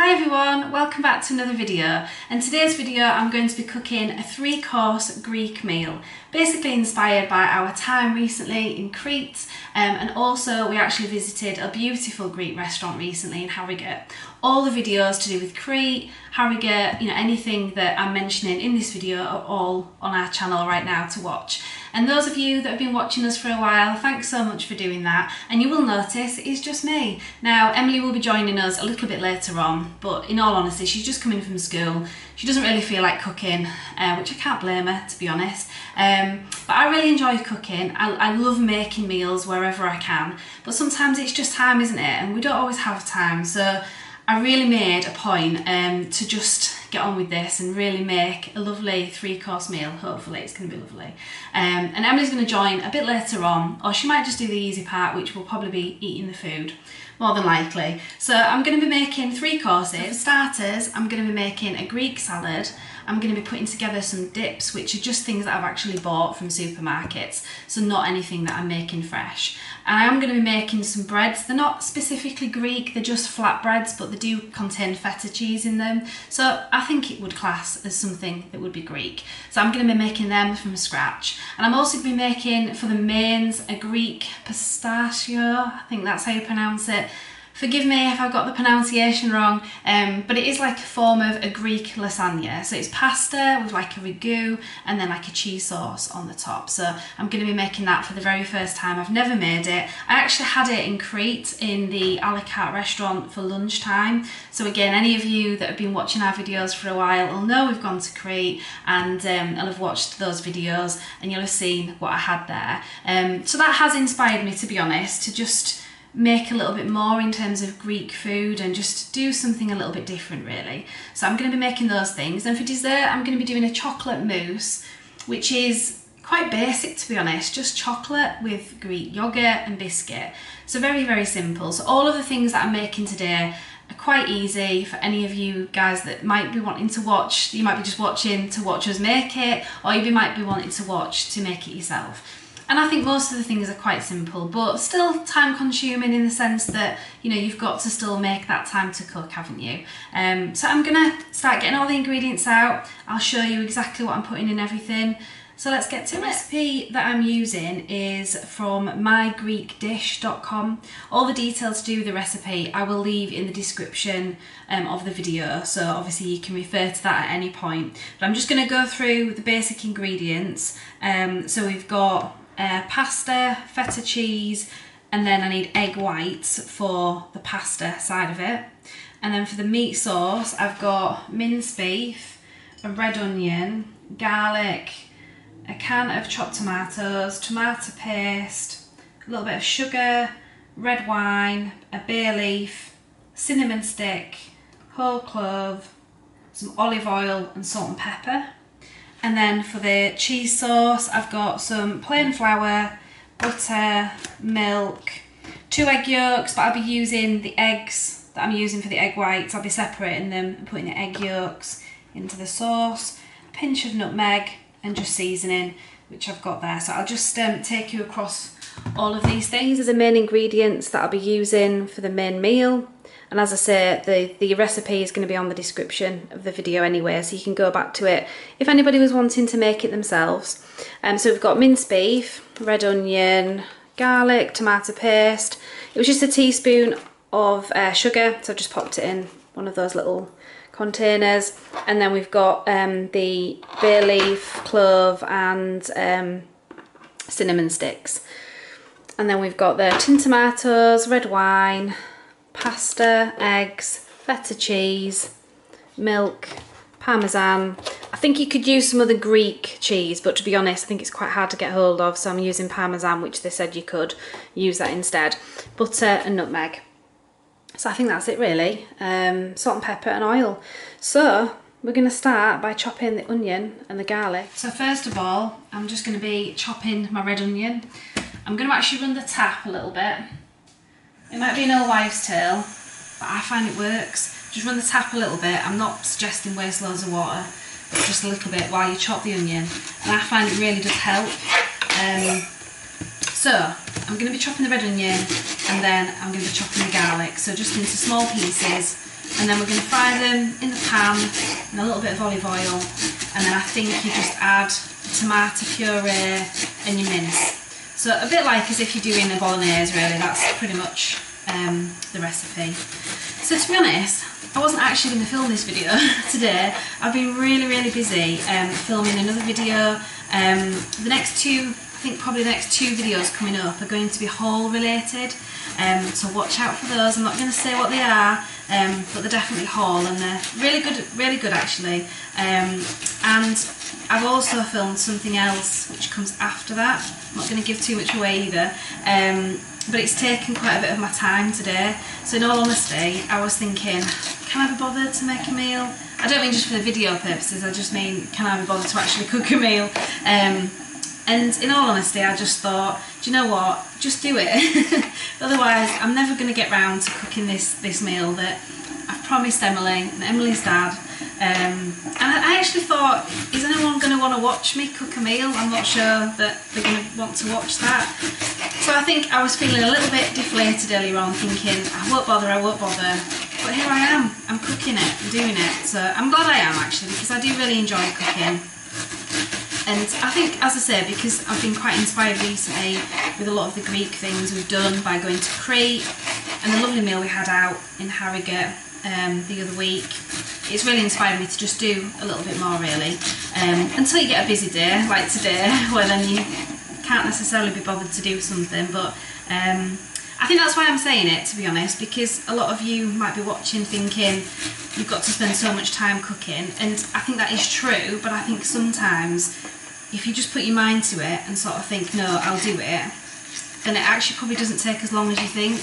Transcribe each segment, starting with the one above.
Hi everyone, welcome back to another video In today's video I'm going to be cooking a three course Greek meal basically inspired by our time recently in Crete um, and also we actually visited a beautiful Greek restaurant recently in Harrogate. All the videos to do with Crete, Harrogate, you know anything that I'm mentioning in this video are all on our channel right now to watch. And those of you that have been watching us for a while, thanks so much for doing that. And you will notice it's just me. Now, Emily will be joining us a little bit later on, but in all honesty, she's just coming from school. She doesn't really feel like cooking, uh, which I can't blame her, to be honest. Um, but I really enjoy cooking. I, I love making meals wherever I can, but sometimes it's just time, isn't it? And we don't always have time. So I really made a point um, to just get on with this and really make a lovely three course meal. Hopefully it's going to be lovely. Um, and Emily's going to join a bit later on, or she might just do the easy part, which will probably be eating the food, more than likely. So I'm going to be making three courses. For starters, I'm going to be making a Greek salad I'm going to be putting together some dips, which are just things that I've actually bought from supermarkets, so not anything that I'm making fresh. And I am going to be making some breads. They're not specifically Greek, they're just flatbreads, but they do contain feta cheese in them. So I think it would class as something that would be Greek. So I'm going to be making them from scratch. And I'm also going to be making, for the mains, a Greek pastitsio, I think that's how you pronounce it. Forgive me if I've got the pronunciation wrong, um, but it is like a form of a Greek lasagna. So it's pasta with like a ragu and then like a cheese sauce on the top. So I'm going to be making that for the very first time. I've never made it. I actually had it in Crete in the a la carte restaurant for lunchtime. So again, any of you that have been watching our videos for a while will know we've gone to Crete and um, will have watched those videos and you'll have seen what I had there. Um, so that has inspired me, to be honest, to just make a little bit more in terms of Greek food and just do something a little bit different really. So I'm going to be making those things and for dessert I'm going to be doing a chocolate mousse which is quite basic to be honest, just chocolate with Greek yogurt and biscuit. So very very simple. So all of the things that I'm making today are quite easy for any of you guys that might be wanting to watch, you might be just watching to watch us make it or you might be wanting to watch to make it yourself. And I think most of the things are quite simple, but still time consuming in the sense that, you know, you've got to still make that time to cook, haven't you? Um, so I'm gonna start getting all the ingredients out. I'll show you exactly what I'm putting in everything. So let's get to the it. recipe that I'm using is from mygreekdish.com. All the details to do with the recipe I will leave in the description um, of the video, so obviously you can refer to that at any point. But I'm just going to go through the basic ingredients. Um, so we've got uh, pasta, feta cheese, and then I need egg whites for the pasta side of it. And then for the meat sauce, I've got minced beef, a red onion, garlic, a can of chopped tomatoes, tomato paste, a little bit of sugar, red wine, a bay leaf, cinnamon stick, whole clove, some olive oil and salt and pepper. And then for the cheese sauce, I've got some plain flour, butter, milk, two egg yolks, but I'll be using the eggs that I'm using for the egg whites. I'll be separating them and putting the egg yolks into the sauce, a pinch of nutmeg and just seasoning, which I've got there. So I'll just um, take you across all of these things. These are the main ingredients that I'll be using for the main meal. And as I say, the, the recipe is going to be on the description of the video anyway, so you can go back to it if anybody was wanting to make it themselves. Um, so we've got minced beef, red onion, garlic, tomato paste. It was just a teaspoon of uh, sugar, so I've just popped it in one of those little containers. And then we've got um, the bay leaf, clove and um, cinnamon sticks. And then we've got the tin tomatoes, red wine, pasta, eggs, feta cheese, milk, parmesan. I think you could use some other Greek cheese, but to be honest, I think it's quite hard to get hold of, so I'm using parmesan, which they said you could use that instead. Butter and nutmeg. So I think that's it really. Um, salt and pepper and oil. So we're going to start by chopping the onion and the garlic. So first of all, I'm just going to be chopping my red onion. I'm going to actually run the tap a little bit it might be an old wives tale, but I find it works. Just run the tap a little bit. I'm not suggesting waste loads of water, but just a little bit while you chop the onion. And I find it really does help. Um, so, I'm going to be chopping the red onion and then I'm going to be chopping the garlic. So just into small pieces and then we're going to fry them in the pan in a little bit of olive oil and then I think you just add tomato puree and your mince. So a bit like as if you're doing a bolognese really, that's pretty much um, the recipe. So to be honest, I wasn't actually going to film this video today. I've been really, really busy um, filming another video. Um, the next two, I think probably the next two videos coming up are going to be haul related. Um, so watch out for those. I'm not going to say what they are, um, but they're definitely haul and they're really good, really good actually. Um, and I've also filmed something else which comes after that. I'm not going to give too much away either. Um, but it's taken quite a bit of my time today. So in all honesty, I was thinking, can I be bothered to make a meal? I don't mean just for the video purposes, I just mean, can I be bothered to actually cook a meal? Um, and in all honesty, I just thought, do you know what? Just do it. Otherwise, I'm never going to get round to cooking this, this meal that I've promised Emily and Emily's dad. Um, and I actually thought, is anyone going to want to watch me cook a meal? I'm not sure that they're going to want to watch that. So I think I was feeling a little bit deflated earlier on, thinking, I won't bother, I won't bother. But here I am, I'm cooking it, I'm doing it. So I'm glad I am actually, because I do really enjoy cooking. And I think, as I say, because I've been quite inspired recently with a lot of the Greek things we've done by going to Crete and the lovely meal we had out in Harrogate um, the other week, it's really inspired me to just do a little bit more really. Um, until you get a busy day like today, where then you can't necessarily be bothered to do something. But um, I think that's why I'm saying it, to be honest, because a lot of you might be watching thinking you've got to spend so much time cooking, and I think that is true, but I think sometimes if you just put your mind to it and sort of think, no, I'll do it, then it actually probably doesn't take as long as you think.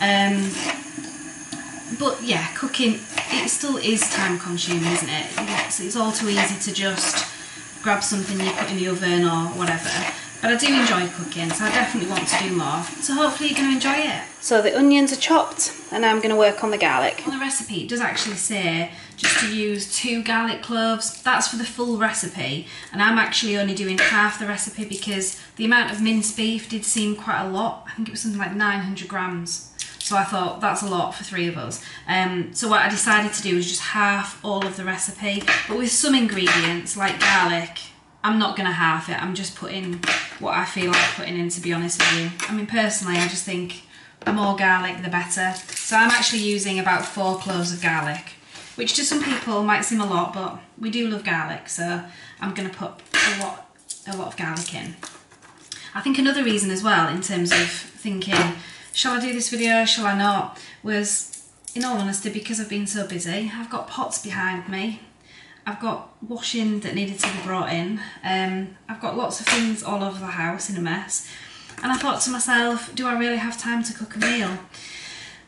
Um, but yeah, cooking, it still is time consuming, isn't it? It's, it's all too easy to just grab something you put in the oven or whatever. But I do enjoy cooking, so I definitely want to do more. So hopefully you're going to enjoy it. So the onions are chopped, and now I'm going to work on the garlic. On the recipe, it does actually say just to use two garlic cloves. That's for the full recipe, and I'm actually only doing half the recipe because the amount of minced beef did seem quite a lot. I think it was something like 900 grams. So I thought that's a lot for three of us. Um, so what I decided to do was just half all of the recipe, but with some ingredients like garlic, I'm not going to half it. I'm just putting what I feel like putting in, to be honest with you. I mean, personally, I just think the more garlic, the better. So I'm actually using about four cloves of garlic, which to some people might seem a lot, but we do love garlic, so I'm going to put a lot, a lot of garlic in. I think another reason as well, in terms of thinking, shall I do this video, shall I not, was, in all honesty, because I've been so busy, I've got pots behind me I've got washing that needed to be brought in. Um, I've got lots of things all over the house in a mess. And I thought to myself, do I really have time to cook a meal?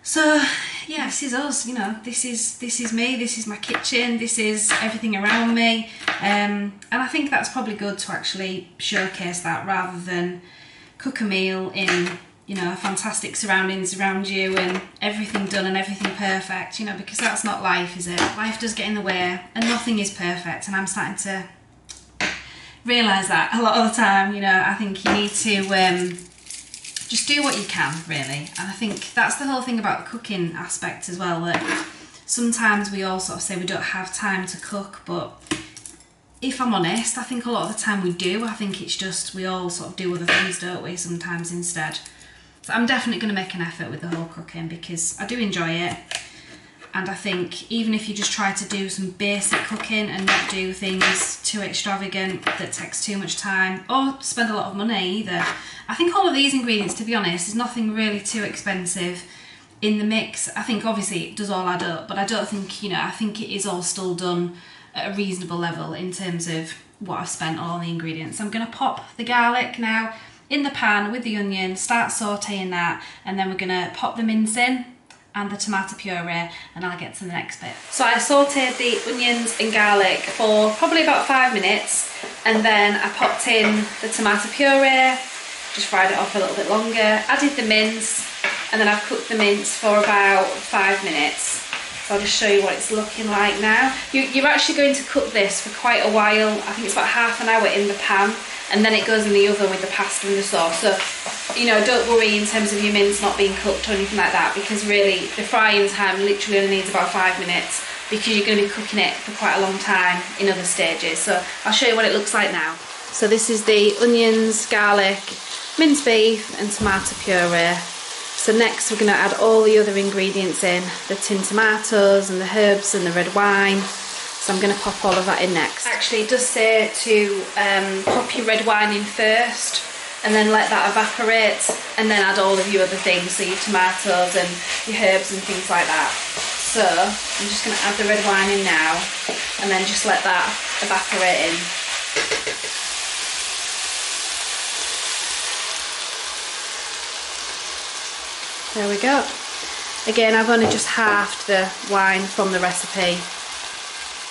So yeah, this is us, you know, this is this is me, this is my kitchen, this is everything around me. Um, and I think that's probably good to actually showcase that rather than cook a meal in you know, fantastic surroundings around you and everything done and everything perfect, you know, because that's not life, is it? Life does get in the way and nothing is perfect. And I'm starting to realise that a lot of the time, you know, I think you need to um, just do what you can, really. And I think that's the whole thing about the cooking aspect as well, that sometimes we all sort of say we don't have time to cook, but if I'm honest, I think a lot of the time we do. I think it's just we all sort of do other things, don't we, sometimes instead. So I'm definitely going to make an effort with the whole cooking because I do enjoy it. And I think even if you just try to do some basic cooking and not do things too extravagant that takes too much time or spend a lot of money either. I think all of these ingredients, to be honest, is nothing really too expensive in the mix. I think obviously it does all add up, but I don't think, you know, I think it is all still done at a reasonable level in terms of what I've spent on the ingredients. I'm going to pop the garlic now in the pan with the onion, start sauteing that, and then we're gonna pop the mince in and the tomato puree and I'll get to the next bit. So I sauteed the onions and garlic for probably about five minutes and then I popped in the tomato puree, just fried it off a little bit longer, added the mince and then I've cooked the mince for about five minutes. So I'll just show you what it's looking like now. You, you're actually going to cook this for quite a while. I think it's about half an hour in the pan and then it goes in the oven with the pasta and the sauce. So, you know, don't worry in terms of your mince not being cooked or anything like that because really the frying time literally only needs about five minutes because you're going to be cooking it for quite a long time in other stages. So I'll show you what it looks like now. So this is the onions, garlic, minced beef and tomato puree. So next we're going to add all the other ingredients in, the tin tomatoes and the herbs and the red wine. So I'm going to pop all of that in next. Actually it does say to um, pop your red wine in first and then let that evaporate and then add all of your other things, so your tomatoes and your herbs and things like that. So I'm just going to add the red wine in now and then just let that evaporate in. There we go. Again, I've only just halved the wine from the recipe.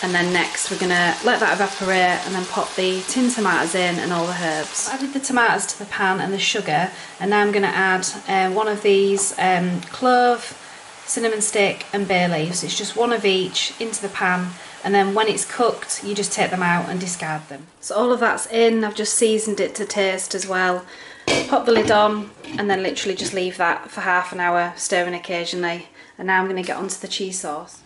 And then next we're gonna let that evaporate and then pop the tin tomatoes in and all the herbs. I added the tomatoes to the pan and the sugar and now I'm gonna add um, one of these um, clove, cinnamon stick and bay leaves. It's just one of each into the pan and then when it's cooked you just take them out and discard them. So all of that's in, I've just seasoned it to taste as well pop the lid on and then literally just leave that for half an hour, stirring occasionally. And now I'm going to get onto the cheese sauce.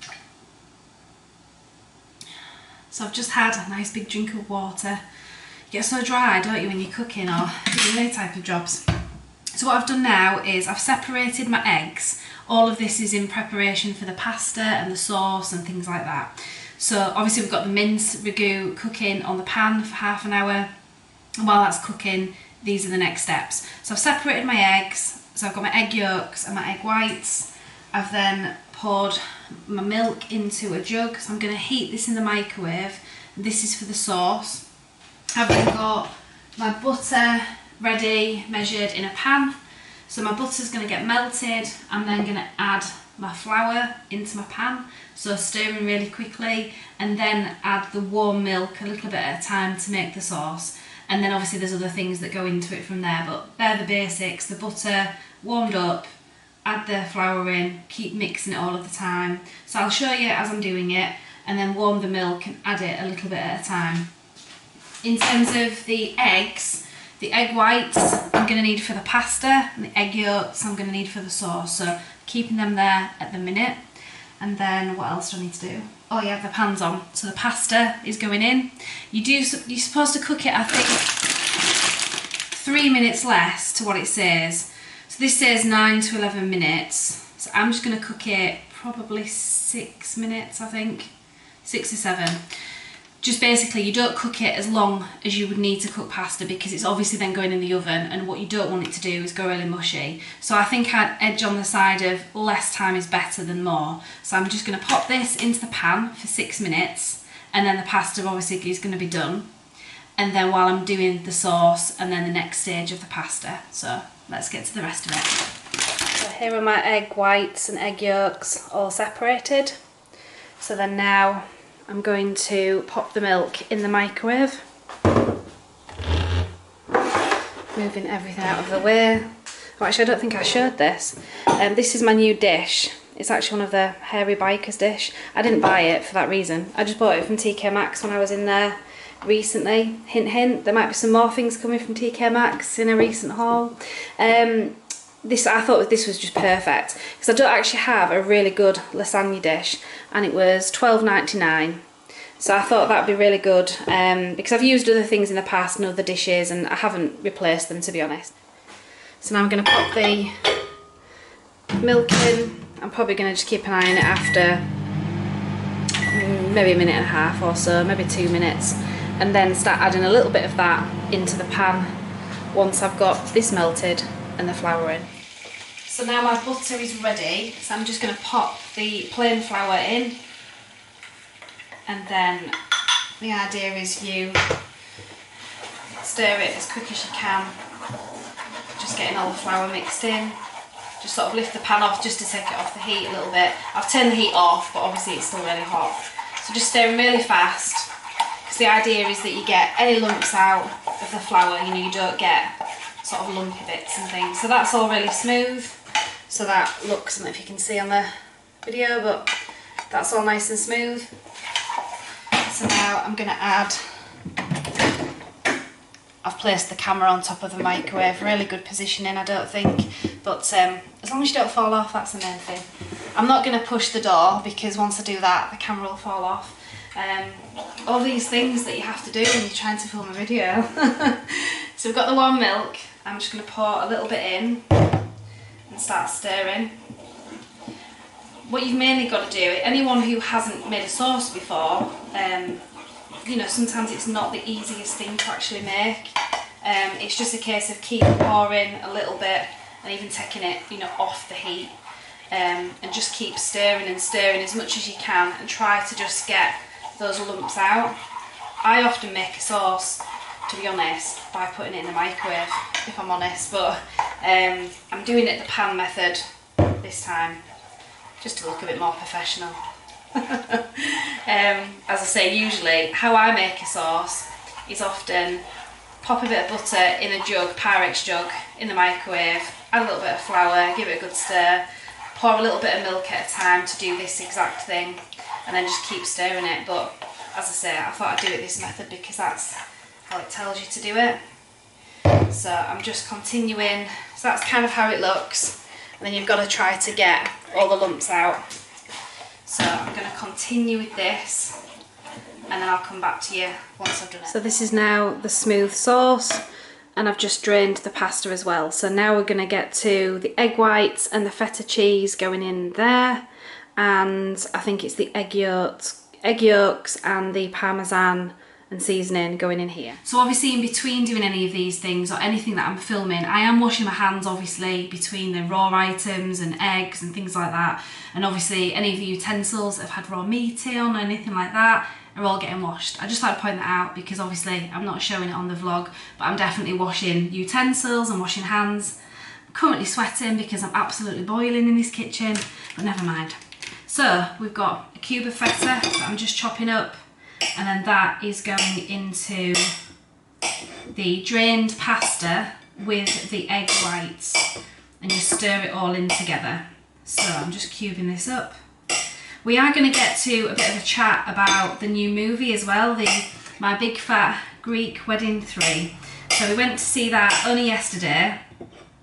So I've just had a nice big drink of water. You get so dry, don't you, when you're cooking or doing any type of jobs. So what I've done now is I've separated my eggs. All of this is in preparation for the pasta and the sauce and things like that. So obviously we've got the mince ragu cooking on the pan for half an hour. And while that's cooking, these are the next steps. So I've separated my eggs, so I've got my egg yolks and my egg whites. I've then poured my milk into a jug, so I'm going to heat this in the microwave. This is for the sauce. I've then got my butter ready, measured in a pan. So my butter's going to get melted. I'm then going to add my flour into my pan, so stirring really quickly, and then add the warm milk a little bit at a time to make the sauce and then obviously there's other things that go into it from there but they're the basics the butter warmed up add the flour in keep mixing it all of the time so I'll show you as I'm doing it and then warm the milk and add it a little bit at a time in terms of the eggs the egg whites I'm going to need for the pasta and the egg yolks I'm going to need for the sauce so keeping them there at the minute and then what else do I need to do oh yeah, the pan's on. So the pasta is going in. You do, you're supposed to cook it, I think, three minutes less to what it says. So this says nine to 11 minutes. So I'm just gonna cook it probably six minutes, I think, six or seven just basically you don't cook it as long as you would need to cook pasta because it's obviously then going in the oven and what you don't want it to do is go really mushy. So I think I'd edge on the side of less time is better than more. So I'm just going to pop this into the pan for six minutes and then the pasta obviously is going to be done. And then while I'm doing the sauce and then the next stage of the pasta. So let's get to the rest of it. So here are my egg whites and egg yolks all separated. So then now I'm going to pop the milk in the microwave. Moving everything out of the way. Oh, actually, I don't think I showed this. Um, this is my new dish. It's actually one of the Hairy Bikers dish. I didn't buy it for that reason. I just bought it from TK Maxx when I was in there recently. Hint, hint, there might be some more things coming from TK Maxx in a recent haul. Um, this I thought this was just perfect because I don't actually have a really good lasagna dish and it was $12.99 so I thought that'd be really good um, because I've used other things in the past and other dishes and I haven't replaced them to be honest so now I'm going to pop the milk in I'm probably going to just keep an eye on it after mm, maybe a minute and a half or so maybe two minutes and then start adding a little bit of that into the pan once I've got this melted and the flour in. So now my butter is ready, so I'm just going to pop the plain flour in and then the idea is you stir it as quick as you can, just getting all the flour mixed in. Just sort of lift the pan off just to take it off the heat a little bit. I've turned the heat off, but obviously it's still really hot. So just stirring really fast, because the idea is that you get any lumps out of the flour, you know, you don't get sort of lumpy bits and things. So that's all really smooth. So that looks, I don't know if you can see on the video, but that's all nice and smooth. So now I'm gonna add, I've placed the camera on top of the microwave, really good positioning I don't think, but um, as long as you don't fall off, that's the main thing. I'm not gonna push the door because once I do that, the camera will fall off. Um, all these things that you have to do when you're trying to film a video. so we've got the warm milk, I'm just gonna pour a little bit in and start stirring what you've mainly got to do, anyone who hasn't made a sauce before, um, you know, sometimes it's not the easiest thing to actually make. Um, it's just a case of keep pouring a little bit and even taking it, you know, off the heat. Um, and just keep stirring and stirring as much as you can and try to just get those lumps out. I often make a sauce, to be honest, by putting it in the microwave, if I'm honest, but um, I'm doing it the pan method this time just to look a bit more professional. um, as I say, usually how I make a sauce is often pop a bit of butter in a jug, Pyrex jug, in the microwave, add a little bit of flour, give it a good stir, pour a little bit of milk at a time to do this exact thing, and then just keep stirring it. But as I say, I thought I'd do it this method because that's how it tells you to do it. So I'm just continuing, so that's kind of how it looks and then you've got to try to get all the lumps out. So I'm going to continue with this and then I'll come back to you once I've done it. So this is now the smooth sauce and I've just drained the pasta as well. So now we're going to get to the egg whites and the feta cheese going in there and I think it's the egg yolks, egg yolks and the parmesan and seasoning going in here. So obviously in between doing any of these things or anything that I'm filming, I am washing my hands obviously between the raw items and eggs and things like that. And obviously any of the utensils that have had raw meat on or anything like that are all getting washed. I just like to point that out because obviously I'm not showing it on the vlog, but I'm definitely washing utensils and washing hands. I'm currently sweating because I'm absolutely boiling in this kitchen, but never mind. So we've got a cube of feta that I'm just chopping up and then that is going into the drained pasta with the egg whites and you stir it all in together. So I'm just cubing this up. We are going to get to a bit of a chat about the new movie as well, the My Big Fat Greek Wedding 3. So we went to see that only yesterday.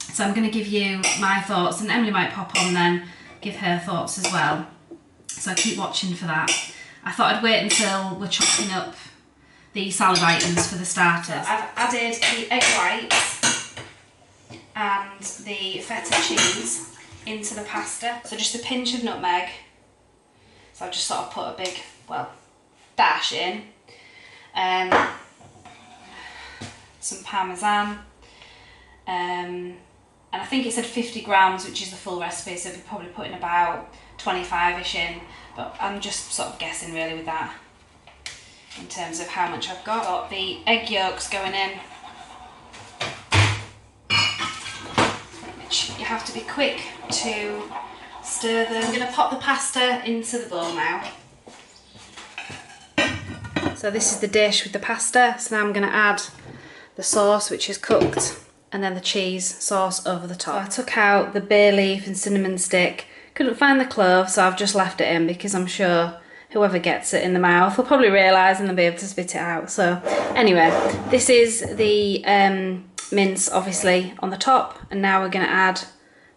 So I'm going to give you my thoughts and Emily might pop on then, give her thoughts as well. So keep watching for that. I thought I'd wait until we're chopping up the salad items for the starters. I've added the egg whites and the feta cheese into the pasta. So just a pinch of nutmeg. So I've just sort of put a big, well, dash in. Um, some parmesan. Um, and I think it said 50 grams, which is the full recipe, so we're probably putting about 25-ish in. But I'm just sort of guessing really with that in terms of how much I've got. Got the egg yolks going in. Which you have to be quick to stir them. I'm going to pop the pasta into the bowl now. So this is the dish with the pasta. So now I'm going to add the sauce which is cooked and then the cheese sauce over the top. So I took out the bay leaf and cinnamon stick couldn't find the clove, so I've just left it in because I'm sure whoever gets it in the mouth will probably realise and they'll be able to spit it out. So anyway, this is the um, mince obviously on the top and now we're going to add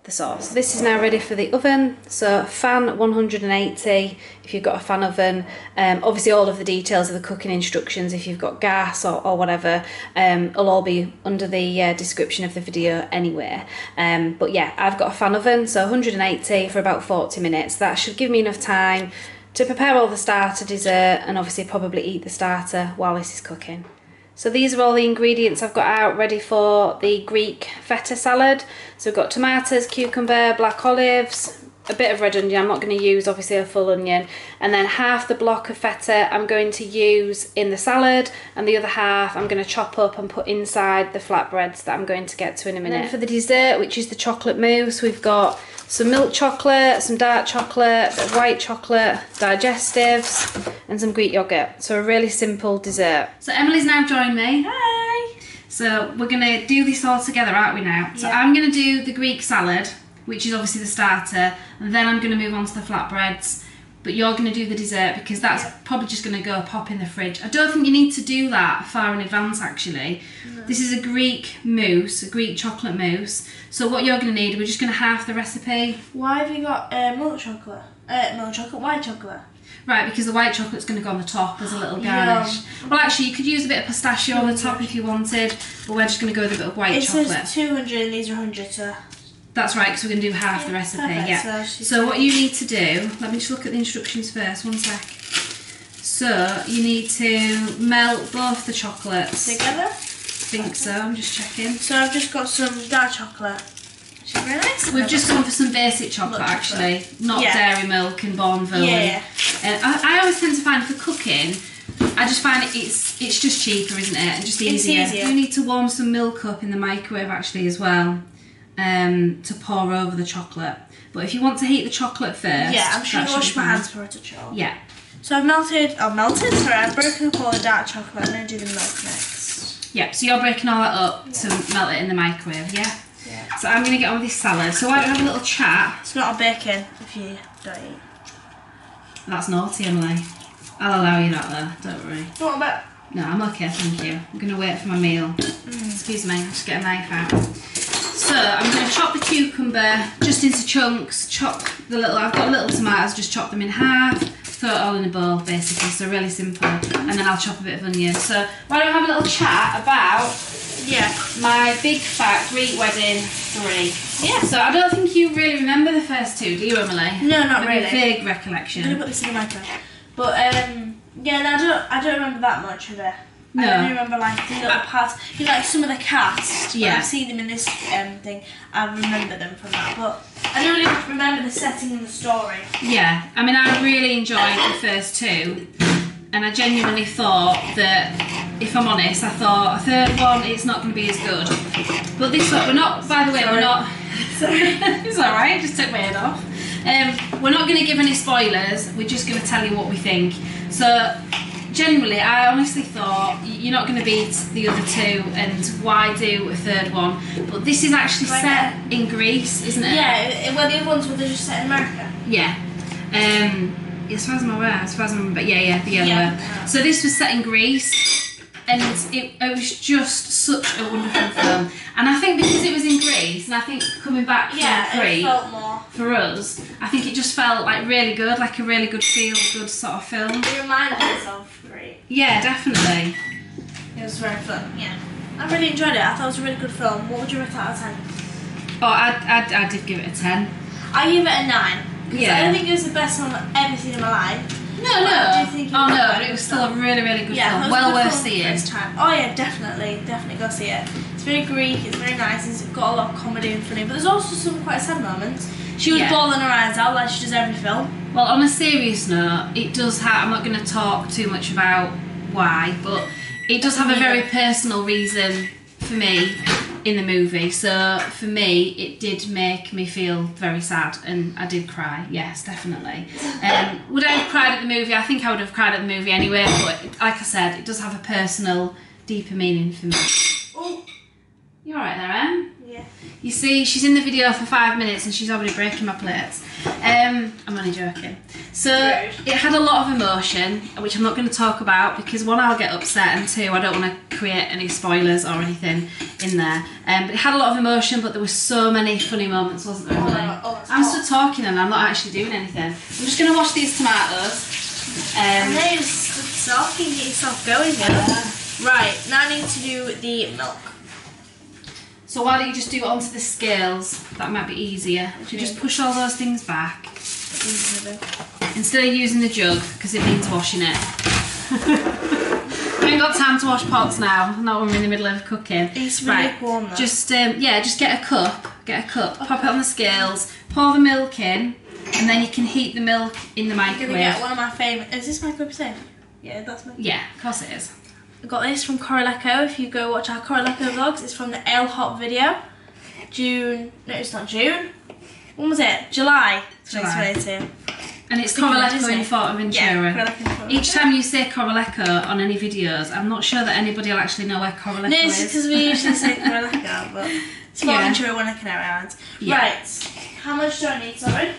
the sauce. This is now ready for the oven, so fan 180 if you've got a fan oven. Um, obviously all of the details of the cooking instructions if you've got gas or, or whatever um, will all be under the uh, description of the video anyway. Um, but yeah, I've got a fan oven, so 180 for about 40 minutes. That should give me enough time to prepare all the starter dessert and obviously probably eat the starter while this is cooking. So these are all the ingredients I've got out ready for the Greek feta salad. So we've got tomatoes, cucumber, black olives, a bit of red onion. I'm not going to use obviously a full onion. And then half the block of feta I'm going to use in the salad and the other half I'm going to chop up and put inside the flatbreads that I'm going to get to in a minute. for the dessert, which is the chocolate mousse, we've got some milk chocolate, some dark chocolate, white chocolate, digestives, and some Greek yogurt. So a really simple dessert. So Emily's now joined me. Hi! So we're gonna do this all together, aren't we now? So I'm gonna do the Greek salad, which is obviously the starter, and then I'm gonna move on to the flatbreads. But you're going to do the dessert because that's Yeah. probably just going to go pop in the fridge. I don't think you need to do that far in advance actually. This is a Greek mousse, a Greek chocolate mousse. So what you're going to need, we're just going to half the recipe. Why have you got uh, milk chocolate? Uh, milk chocolate, white chocolate. Right, because the white chocolate's going to go on the top as a little Yeah. garnish. Well, actually, you could use a bit of pistachio on the top if you wanted, but we're just going to go with a bit of white It chocolate. says 200 and these are 100, so. That's right, because we're going to do half the recipe. perfect, Yeah. so So what you need to do, let me just look at the instructions first. One sec. So you need to melt both the chocolates. I Together. think so. I'm just checking. So I've just got some dark chocolate. Which is very nice. We've just gone for some basic chocolate, Milk actually, not Yeah. dairy milk and Bournville. Yeah. And I, I always tend to find for cooking, I just find it, it's it's just cheaper, isn't it, and just easier. easier. You need to warm some milk up in the microwave actually as well, um, to pour over the chocolate. But if you want to heat the chocolate first, Yeah, I'm sure you wash my hands for it to chill. Yeah. So I've melted, oh melted, sorry, I've broken up all the dark chocolate. I'm going to do the milk next. Yeah, so you're breaking all that up to melt it in the microwave, yeah? Yeah. So I'm going to get on with this salad. So why don't we have a little chat? It's not a bacon if you don't eat. That's naughty, Emily. I'll allow you that though, don't worry. What about? No, I'm okay, thank you. I'm going to wait for my meal. Excuse me, just get a knife out. So I'm going to chop the cucumber just into chunks, chop the little, I've got little tomatoes, just chop them in half, throw it all in a bowl basically, so really simple. And then I'll chop a bit of onion. So why don't we have a little chat about Yeah. my big fat Greek wedding three. Yeah. So I don't think you really remember the first two, do you, Emily? No, not Maybe really. A vague I'm gonna put this in the microwave. But um, yeah, no, I don't, I don't remember that much of it. No. I only remember like the little parts, you know, like some of the cast. Yeah. I've seen them in this um thing. I remember them from that, but I don't really remember the setting and the story. Yeah, I mean, I really enjoyed the first two, and I genuinely thought that, if I'm honest, I thought a third one it's not going to be as good. But this one, we're not. By the way, we're not. Sorry. it's all right. Just took my head off. Um, we're not going to give any spoilers. We're just going to tell you what we think. So. Generally, I honestly thought you're not going to beat the other two, and why do a third one? But this is actually set in Greece, isn't it? Yeah, well, the other ones were they just set in America. Yeah. Um, as far as I'm aware, as far as I remember, yeah, yeah, the other Yeah. one. So this was set in Greece, and it, it was just such a wonderful film. And I think because it was in Greece, and I think coming back from Yeah, it three felt more. for us, I think it just felt like really good, like a really good feel good sort of film. It reminded us of Great. Yeah, definitely. It was very fun. Yeah, I really enjoyed it. I thought it was a really good film. What would you rate it out of ten? Oh, I, I, I did give it a ten. I give it a nine. Yeah. I don't think it was the best film I've ever seen in my life. No, no. I do think it oh no, but it was still a really, really good Yeah, film. Well worth seeing. time. Oh yeah, definitely, definitely go see it. It's very Greek. It's very nice. It's got a lot of comedy and funny, but there's also some quite sad moments. She was Yeah. bawling her eyes out like she does every film. Well, on a serious note, it does have. I'm not going to talk too much about why, but it does have a very personal reason for me in the movie. So for me, it did make me feel very sad, and I did cry. Yes, definitely. Um, would I have cried at the movie? I think I would have cried at the movie anyway. But like I said, it does have a personal, deeper meaning for me. Oh, you're alright there, Em? Yeah. You see, she's in the video for five minutes and she's already breaking my plates. Um, I'm only joking. So it had a lot of emotion, which I'm not going to talk about because one, I'll get upset, and two, I don't want to create any spoilers or anything in there. Um, but it had a lot of emotion, but there were so many funny moments, wasn't there? Oh, no, oh, I'm hot. still talking and I'm not actually doing anything. I'm just going to wash these tomatoes. And Um, then it's talking, get yourself going here. Right, now I need to do the milk. So why don't you just do it onto the scales? That might be easier. If you just push all those things back. Instead of using the jug, because it means washing it. I ain't got time to wash pots now, not when we're in the middle of cooking. It's really warm though. Just um, yeah, just get a cup, get a cup, pop it on the scales, pour the milk in, and then you can heat the milk in the I'm gonna get microwave. one of my favourite. Is this microwave safe? Yeah, that's my. Yeah, of course it is. I got this from Corralejo. If you go watch our Corralejo vlogs, it's from the Ale Hot video. June. No, it's not June. When was it? July July. 2022. And it's of Corralejo in Fuerteventura. Yeah, Corralejo. Each time you say Corralejo on any videos, I'm not sure that anybody will actually know where Corralejo No, it's is. because we usually say Corralejo, but it's Yeah. Fuerteventura when I Canary Islands. Yeah. Right. How much do I need, sorry?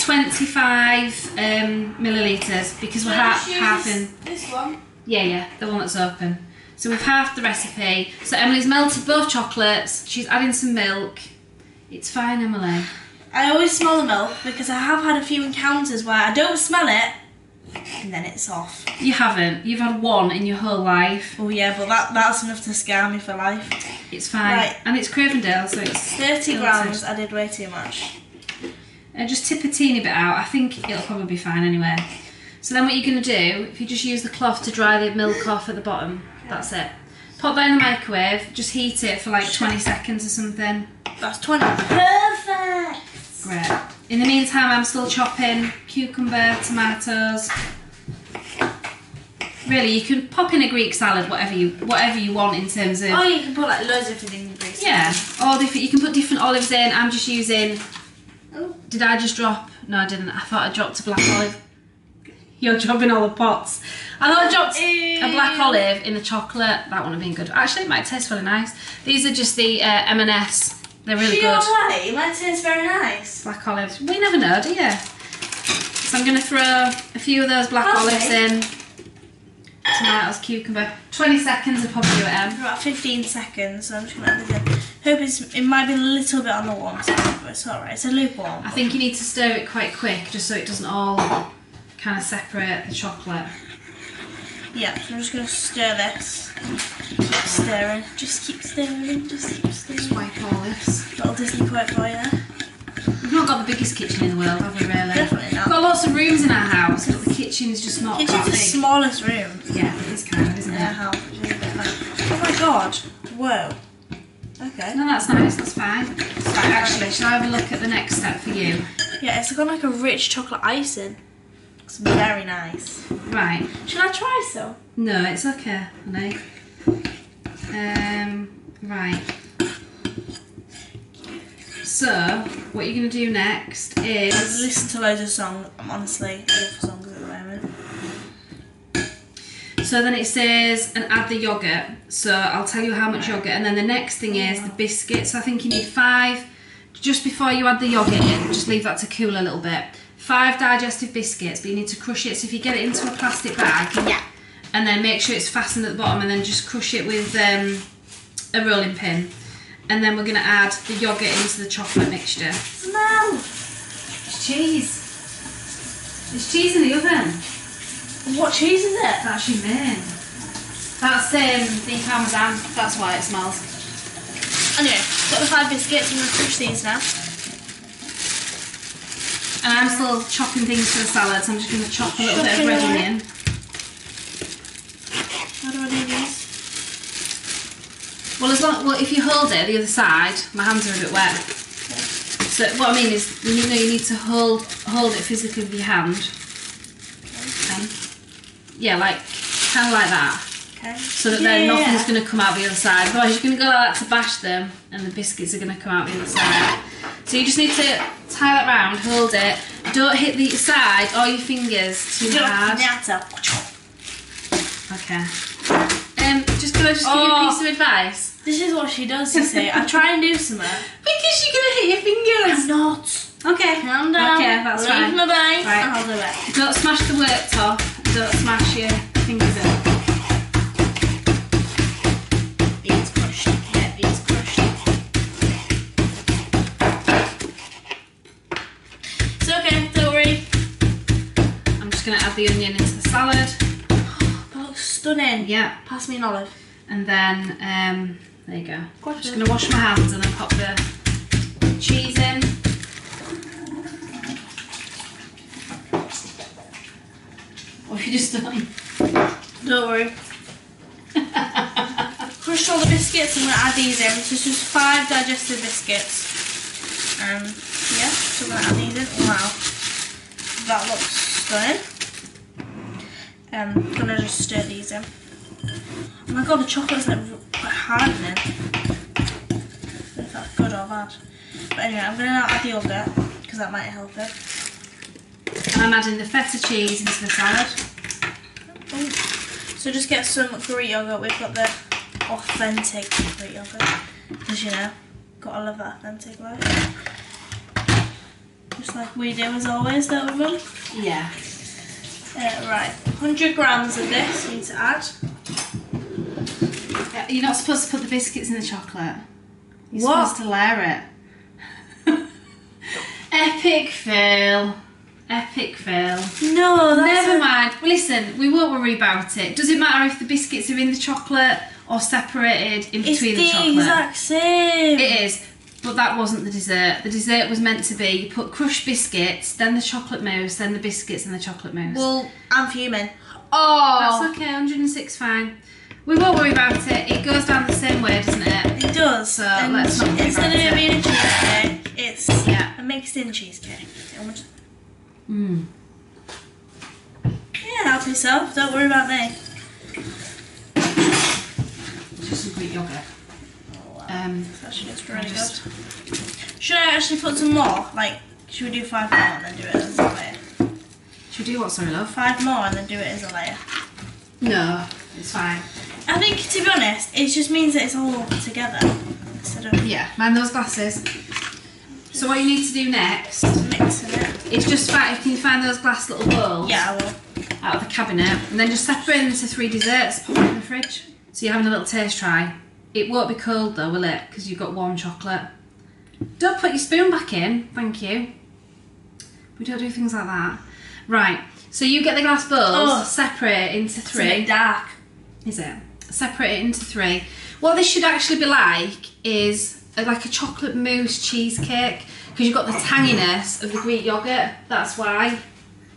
25 um, millilitres because we're half, half in. This one. Yeah, yeah, the one that's open. So we've halved the recipe. So Emily's melted both chocolates. She's adding some milk. It's fine, Emily. I always smell the milk because I have had a few encounters where I don't smell it and then it's off. You haven't. You've had one in your whole life. Oh yeah, but that that's enough to scare me for life. It's fine. Right. And it's Cravendale, so it's 30 filtered. grams, I did way too much. Uh, just tip a teeny bit out. I think it'll probably be fine anyway. So then what you're going to do, if you just use the cloth to dry the milk off at the bottom, that's it. Pop that in the microwave, just heat it for like 20 seconds or something. That's 20. Perfect! Great. In the meantime, I'm still chopping cucumber, tomatoes. Really, you can pop in a Greek salad, whatever you whatever you want in terms of Oh, you can put like loads of different ingredients. yeah. All different. You can put different olives in. I'm just using. Oh. Did I just drop? No, I didn't. I thought I dropped a black olive. You're dropping all the pots. I thought I dropped a black olive in the chocolate. That wouldn't have been good. Actually, it might taste really nice. These are just the uh, M&S. They're really good. right, it might taste very nice. Black olives. We never know, do you? So I'm going to throw a few of those black Okay. olives in. Tomatoes, cucumber. 20 seconds of probably do it, Em. About 15 seconds, so I'm just gonna add this in. Hope it's, it might be a little bit on the warm side, but it's alright. It's a lukewarm. I think you need to stir it quite quick just so it doesn't all kind of separate the chocolate. Yeah, so I'm just gonna stir this. Keep stirring. Just keep stirring. Just keep stirring. wipe all this. Little Disney quote for you. We've not got the biggest kitchen in the world, have we really? Definitely not. We've got lots of rooms in our house, but the kitchen's just not Kitchen's the big. smallest room yeah, it is kind of, isn't in it? our house. is a bit Oh my god. Whoa. Okay. No, that's nice, that's fine. So actually, shall I have a look at the next step for you? Yeah, it's got like a rich chocolate icing. It's very nice. Right. Should I try some? No, it's okay, honey. Um, right. So, what you're going to do next is... listen to loads of songs. I'm honestly songs at the moment. So then it says, and add the yogurt. So I'll tell you how much yogurt. And then the next thing is the biscuits. So I think you need five, just before you add the yogurt in, just leave that to cool a little bit. Five digestive biscuits, but you need to crush it. So if you get it into a plastic bag, Yeah. and then make sure it's fastened at the bottom, and then just crush it with um, a rolling pin. And then we're going to add the yogurt into the chocolate mixture. Smell. It's cheese. It's cheese in the oven. What cheese is it? That's your main. That's um, the parmesan. That's why it smells. Anyway, got the five biscuits. I'm gonna crush these now. And I'm still chopping things for the salad, so I'm just going to chop a little bit of red onion. How do I do these? Well, as long well, if you hold it the other side, my hands are a bit wet. So what I mean is, you know, you need to hold hold it physically with your hand. Okay. Um, yeah, like kind of like that, Okay. so that then nothing's going to come out the other side. Otherwise, you're going to go like that to bash them, and the biscuits are going to come out the other side. So you just need to tie that round, hold it. Don't hit the side or your fingers too hard. Piñata. Okay. Um, just I just give you a Oh. piece of advice? This is what she does, you see. I try and do something. Because you're gonna hit your fingers. I'm Not. Okay. Calm down. Okay, that's Leave fine. my bag Right. I'll do it. Don't smash the worktop. Don't smash your I'm just gonna add the onion into the salad. That looks stunning. Yeah. Pass me an olive. And then, um, there you go. Wash Just gonna wash my hands and then pop the cheese in. What have you just done? Don't worry. Crushed all the biscuits. I'm gonna add these in. So it's just five digestive biscuits. Um, yeah. So I'm gonna add these in. Wow, that looks stunning. Um, gonna just stir these in. Oh my god, the chocolate's like hardening. If that's good or bad. But anyway, I'm gonna add the yogurt because that might help it. And I'm adding the feta cheese into the salad. Oh. So just get some Greek yogurt. We've got the authentic Greek yogurt. As you know, gotta love that authentic life. Like we do as always, don't we? Yeah. Uh, right, 100 grams of this you need to add. You're not supposed to put the biscuits in the chocolate. You're What? supposed to layer it. Epic fail. Epic fail. No, Never mind. Listen, we won't worry about it. Does it matter if the biscuits are in the chocolate or separated in It's between the the chocolate? It's the exact same. It is, but that wasn't the dessert. The dessert was meant to be you put crushed biscuits, then the chocolate mousse, then the biscuits and the chocolate mousse. Well, I'm fuming. oh, Oh, that's okay. 106 fine. We won't worry about it. It goes down the same way, doesn't it? it does. So, and let's not worry instead of about it it. being a cheesecake, it's Yeah. a mixed in cheesecake. I'm just- Mm. Yeah, help yourself. Don't worry about me. Just some Greek yogurt. Um, Actually, it's really just- good. Should I actually put some more? Like, should we do five more and then do it as a layer? should we do what, sorry, love? Five more and then do it as a layer. No, it's fine. I think, to be honest, it just means that it's all together instead of Yeah, mind those glasses. So what you need to do next mixing it. is just find if you can find those glass little bowls. Yeah, I will. out of the cabinet and then just separate them into three desserts, pop them in the fridge. So you're having a little taste try. It won't be cold though, will it? Because you've got warm chocolate. Don't put your spoon back in, thank you. We don't do things like that. Right, so you get the glass bowls, Oh. separate into It's a bit three. dark. Is it? Separate it into three. What this should actually be like is a- like a chocolate mousse cheesecake because you've got the tanginess of the Greek yogurt. That's why.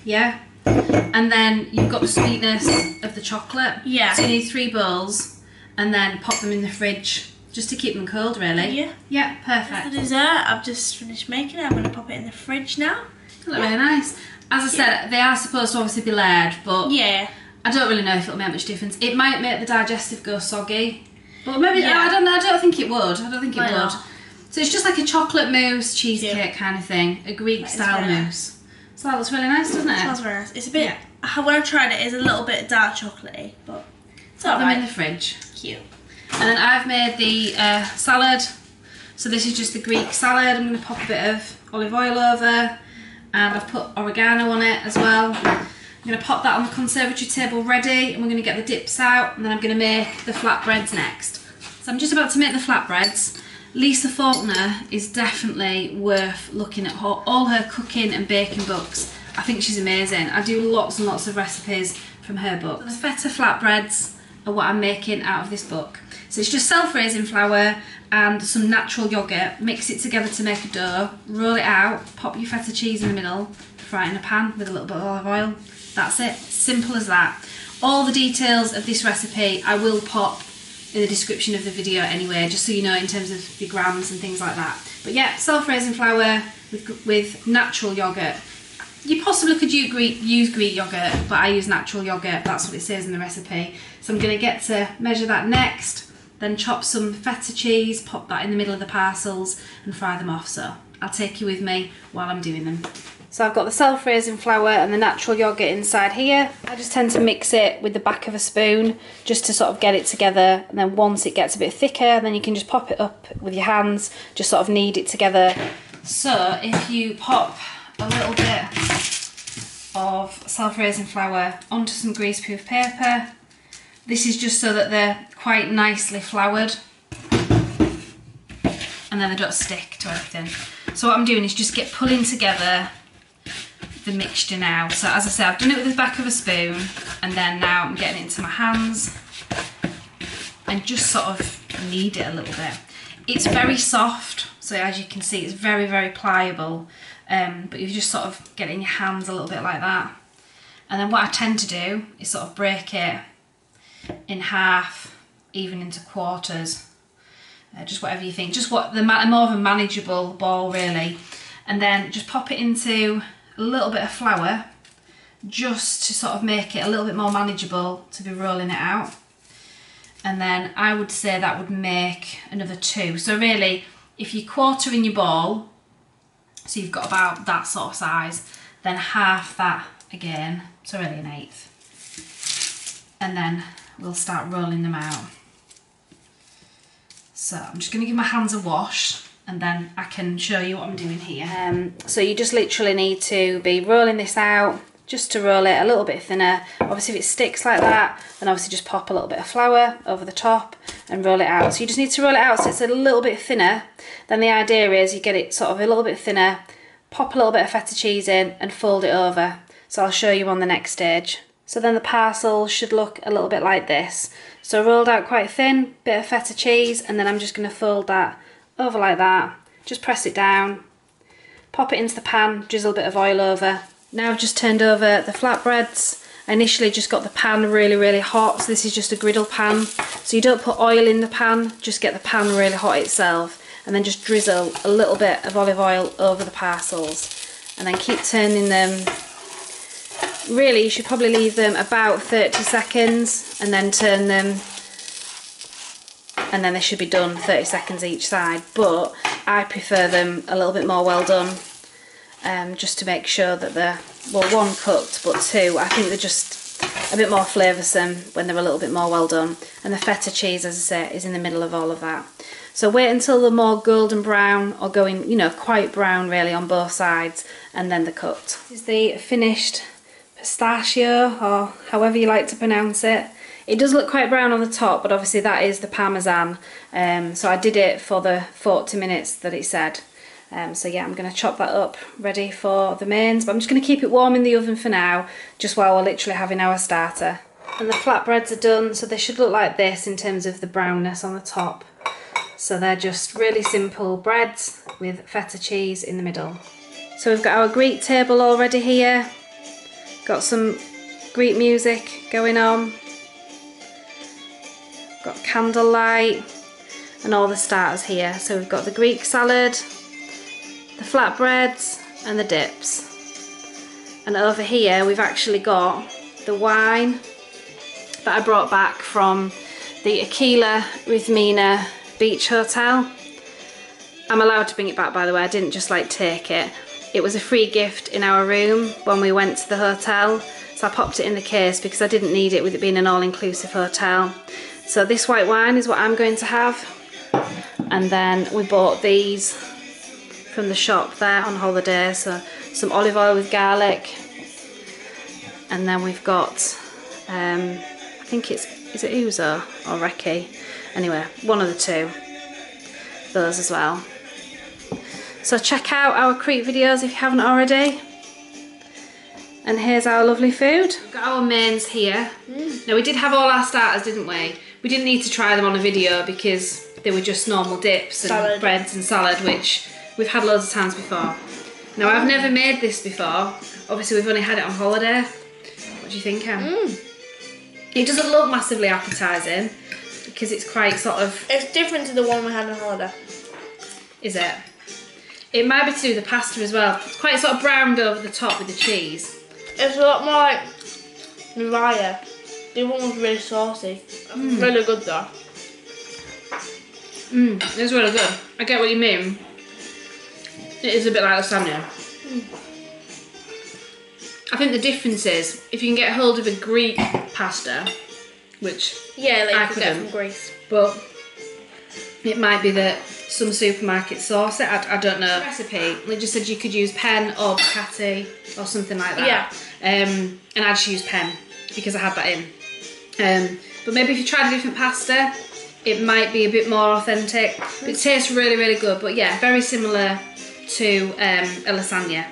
Yeah. And then you've got the sweetness of the chocolate. Yeah. So you need three bowls and then pop them in the fridge just to keep them cold, really. Yeah. Yeah, The dessert, I've just finished making it. I'm going to pop it in the fridge now. Look really nice. As I said, they are supposed to obviously be layered, but Yeah. I don't really know if it'll make much difference. It might make the digestive go soggy, but maybe Yeah. I don't. I don't think it would. I don't think it would. not? So it's just like a chocolate mousse cheesecake Yeah. kind of thing, a Greek That style very nice. mousse. So that looks really nice, doesn't it? smells very nice. It's a bit, when I tried it, it's a little bit dark chocolatey, but it's them in the fridge. And then I've made the uh, salad. So this is just the Greek salad. I'm going to pop a bit of olive oil over, and I've put oregano on it as well. I'm going to pop that on the conservatory table ready, and we're going to get the dips out, and then I'm going to make the flatbreads next. So I'm just about to make the flatbreads. Lisa Faulkner is definitely worth looking at her, all her cooking and baking books. I think she's amazing. I do lots and lots of recipes from her books. The feta flatbreads what I'm making out of this book. So it's just self-raising flour and some natural yogurt. Mix it together to make a dough. Roll it out. Pop your feta cheese in the middle. Fry it in a pan with a little bit of olive oil. That's it. Simple as that. All the details of this recipe I will pop in the description of the video anyway, just so you know in terms of the grams and things like that. But yeah, self-raising flour with, with natural yogurt. You possibly could use Greek, use Greek yogurt, but I use natural yogurt. That's what it says in the recipe. So I'm going to get to measure that next, then chop some feta cheese, pop that in the middle of the parcels, and fry them off. So I'll take you with me while I'm doing them. So I've got the self-raising flour and the natural yogurt inside here. I just tend to mix it with the back of a spoon just to sort of get it together. And then once it gets a bit thicker, then you can just pop it up with your hands, just sort of knead it together. So if you pop a little bit of self-raising flour onto some greaseproof paper, this is just so that they're quite nicely floured and then they don't stick to everything. So what I'm doing is just get pulling together the mixture now. So as I said, I've done it with the back of a spoon and then now I'm getting it into my hands and just sort of knead it a little bit. It's very soft, so as you can see, it's very, very pliable. Um, but you just sort of get in your hands a little bit like that. And then what I tend to do is sort of break it in half, even into quarters. Uh, just whatever you think, just what the more of a manageable ball really, and then just pop it into a little bit of flour, just to sort of make it a little bit more manageable to be rolling it out. And then I would say that would make another two. So really, if you quarter in your ball, so you've got about that sort of size, then half that again, so really an eighth. And then we'll start rolling them out. So I'm just going to give my hands a wash and then I can show you what I'm doing here. Um, so you just literally need to be rolling this out just to roll it a little bit thinner. Obviously if it sticks like that, then obviously just pop a little bit of flour over the top and roll it out. So you just need to roll it out so it's a little bit thinner. Then the idea is you get it sort of a little bit thinner, pop a little bit of feta cheese in and fold it over. So I'll show you on the next stage. So then the parcel should look a little bit like this. So rolled out quite thin, bit of feta cheese, and then I'm just going to fold that over like that. Just press it down, pop it into the pan, drizzle a bit of oil over. Now I've just turned over the flatbreads. I initially just got the pan really, really hot. So this is just a griddle pan. So you don't put oil in the pan, just get the pan really hot itself. And then just drizzle a little bit of olive oil over the parcels. And then keep turning them really you should probably leave them about 30 seconds and then turn them and then they should be done 30 seconds each side but I prefer them a little bit more well done um, just to make sure that they're well one cooked but two I think they're just a bit more flavoursome when they're a little bit more well done and the feta cheese as I say is in the middle of all of that so wait until they're more golden brown or going you know quite brown really on both sides and then they're cooked. This is the finished pastitsio or however you like to pronounce it. It does look quite brown on the top but obviously that is the parmesan um, so I did it for the 40 minutes that it said. Um, so yeah I'm going to chop that up ready for the mains but I'm just going to keep it warm in the oven for now just while we're literally having our starter. And the flatbreads are done so they should look like this in terms of the brownness on the top. So they're just really simple breads with feta cheese in the middle. So we've got our Greek table already here. Got some Greek music going on. Got candlelight and all the starters here. So we've got the Greek salad, the flatbreads and the dips. And over here we've actually got the wine that I brought back from the Aquila Rithymna Beach Hotel. I'm allowed to bring it back by the way, I didn't just like take it. It was a free gift in our room when we went to the hotel. So I popped it in the case because I didn't need it with it being an all-inclusive hotel. So this white wine is what I'm going to have. And then we bought these from the shop there on holiday. So some olive oil with garlic. And then we've got, um, I think it's, is it Ouzo or Raki? Anyway, one of the two. Those as well. So check out our Crete videos if you haven't already. And here's our lovely food. We've got our mains here. Mm. Now we did have all our starters, didn't we? We didn't need to try them on a video because they were just normal dips and salad. breads and salad, which we've had loads of times before. Now I've never made this before. Obviously we've only had it on holiday. What do you think, Em? Mm. It doesn't look massively appetising because it's quite sort of... It's different to the one we had on holiday. Is it? It might be to do with the pasta as well. It's quite sort of browned over the top with the cheese. It's a lot more like Mariah. The one was really saucy. Mm. Really good though. Mmm, it's really good. I get what you mean. It is a bit like lasagna. Mm. I think the difference is if you can get hold of a Greek pasta, which yeah, like I get from Greece, but it might be that some supermarket sauce. I, I don't know recipe. It just said you could use penne or Bacati or something like that. Yeah. Um, and I just used penne because I had that in. Um, but maybe if you tried a different pasta, it might be a bit more authentic. It tastes really, really good. But yeah, very similar to um, a lasagna.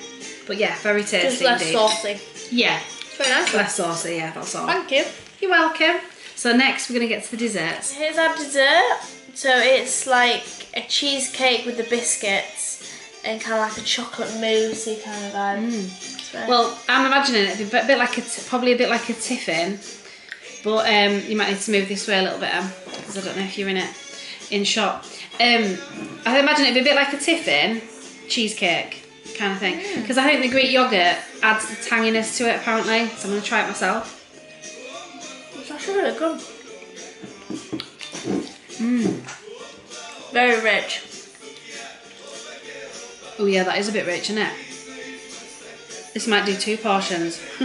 But yeah, very tasty Just less indeed. saucy. Yeah. It's very nice. Less saucy, yeah, that's all. Thank you. You're welcome. So next we're going to get to the desserts. Here's our dessert. So it's like a cheesecake with the biscuits and kind of like a chocolate moussey kind of vibe. Mm. Well, I'm imagining it a bit like a probably a bit like a tiffin, but um, you might need to move this way a little bit because um, I don't know if you're in it in shot. Um, I imagine it'd be a bit like a tiffin cheesecake kind of thing because mm. I think the Greek yogurt adds the tanginess to it apparently. So I'm going to try it myself. It's actually really good. Mmm. Very rich. Oh yeah, that is a bit rich, isn't it? This might do two portions.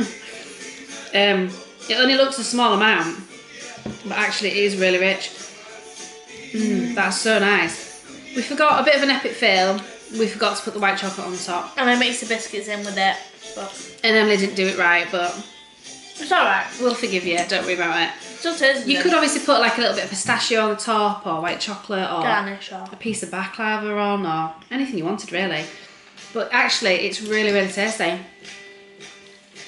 um, it only looks a small amount, but actually it is really rich. Mm, that's so nice. We forgot a bit of an epic fail. We forgot to put the white chocolate on top. And I mixed the biscuits in with it. But And Emily didn't do it right, but it's alright. we'll forgive you, don't worry about it. Still tastes You could obviously put like a little bit of pistachio on the top or white chocolate or garnish or a piece of baklava on or anything you wanted really. But actually it's really, really tasty. And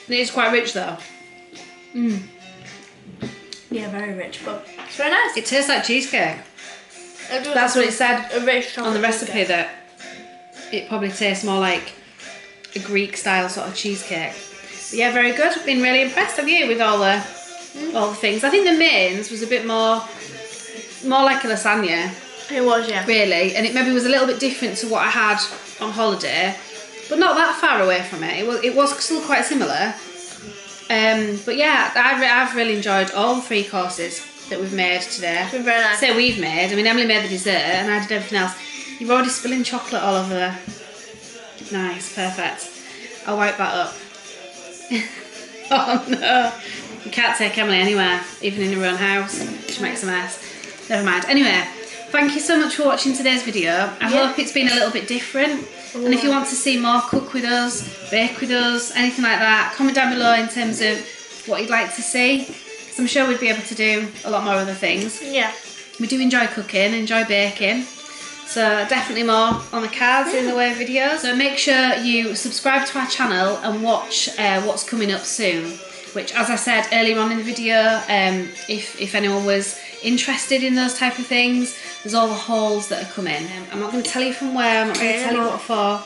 it is quite rich though. Mmm. Yeah, very rich, but it's very nice. It tastes like cheesecake. That's what it said a rich on the recipe biscuit. that it probably tastes more like a Greek style sort of cheesecake. But yeah, very good. I've Been really impressed of you with all the all the things. I think the mains was a bit more more like a lasagna, It was, yeah. really, and it maybe was a little bit different to what I had on holiday, but not that far away from it. It was it was still quite similar. Um, but yeah, I've, I've really enjoyed all the three courses that we've made today. It's been very nice. Say we've made. I mean, Emily made the dessert, and I did everything else. You're already spilling chocolate all over there. Nice, perfect. I'll wipe that up. oh no, you can't take Emily anywhere, even in your own house. She makes a mess. Never mind. Anyway, thank you so much for watching today's video. I Yeah. hope it's been a little bit different. And if you want to see more cook with us, bake with us, anything like that, comment down below in terms of what you'd like to see. 'Cause I'm sure we'd be able to do a lot more other things. Yeah. We do enjoy cooking, enjoy baking. So definitely more on the cards in the way of videos. So make sure you subscribe to our channel and watch uh, what's coming up soon. Which, as I said earlier on in the video, um, if if anyone was interested in those type of things, there's all the hauls that are coming. Um, I'm not going to tell you from where. I'm not going to tell you what for.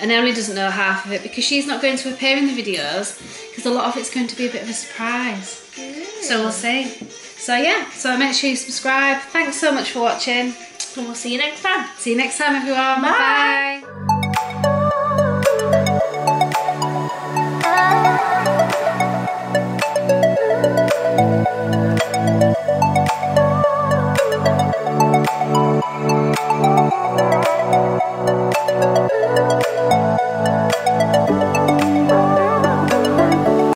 And Emily doesn't know half of it because she's not going to appear in the videos because a lot of it's going to be a bit of a surprise. So we'll see. So yeah, so make sure you subscribe. Thanks so much for watching and we'll see you next time. See you next time, everyone. Bye. Bye.